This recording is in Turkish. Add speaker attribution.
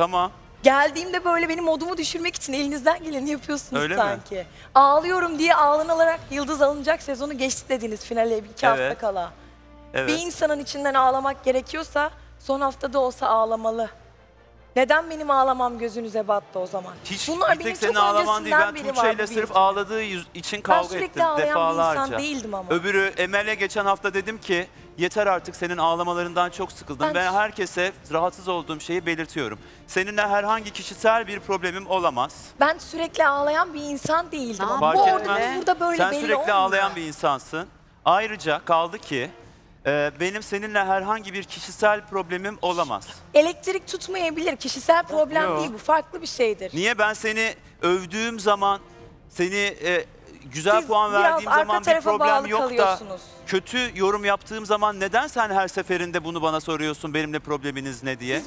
Speaker 1: Tamam.
Speaker 2: Geldiğimde böyle benim modumu düşürmek için elinizden geleni yapıyorsunuz
Speaker 1: Öyle mi?
Speaker 2: sanki. Ağlıyorum diye ağlanılarak yıldız alınacak sezonu geçti dediniz finale bir iki hafta
Speaker 1: Evet.
Speaker 2: kala.
Speaker 1: Evet.
Speaker 2: Bir insanın içinden ağlamak gerekiyorsa son haftada olsa ağlamalı. Neden benim ağlamam gözünüze battı o zaman?
Speaker 1: Hiç
Speaker 2: Bunlar
Speaker 1: bir
Speaker 2: benim
Speaker 1: tek senin ağlaman değil. Ben
Speaker 2: var
Speaker 1: ile
Speaker 2: bu
Speaker 1: sırf
Speaker 2: birikim.
Speaker 1: ağladığı yüz- için kavga
Speaker 2: sürekli
Speaker 1: ettim
Speaker 2: ağlayan bir insan değildim ama.
Speaker 1: Öbürü Emel'e geçen hafta dedim ki yeter artık senin ağlamalarından çok sıkıldım.
Speaker 2: Ben-
Speaker 1: Ben herkese rahatsız olduğum şeyi belirtiyorum. Seninle herhangi kişisel bir problemim olamaz.
Speaker 2: Ben sürekli ağlayan bir insan değildim
Speaker 3: Ne
Speaker 2: ama
Speaker 1: Fark
Speaker 2: bu
Speaker 1: etmez.
Speaker 2: orada burada böyle
Speaker 1: Sen
Speaker 2: belli
Speaker 1: sürekli
Speaker 2: olmuyor.
Speaker 1: ağlayan bir insansın. Ayrıca kaldı ki e, benim seninle herhangi bir kişisel problemim olamaz.
Speaker 2: Elektrik tutmayabilir. Kişisel problem
Speaker 1: Yok.
Speaker 2: değil bu. Farklı bir şeydir.
Speaker 1: Niye ben seni övdüğüm zaman seni e, güzel
Speaker 2: Siz
Speaker 1: puan
Speaker 2: biraz
Speaker 1: verdiğim
Speaker 2: arka
Speaker 1: zaman bir
Speaker 2: tarafa
Speaker 1: problem
Speaker 2: bağlı
Speaker 1: yok da
Speaker 2: kalıyorsunuz.
Speaker 1: kötü yorum yaptığım zaman neden sen her seferinde bunu bana soruyorsun benimle probleminiz ne diye?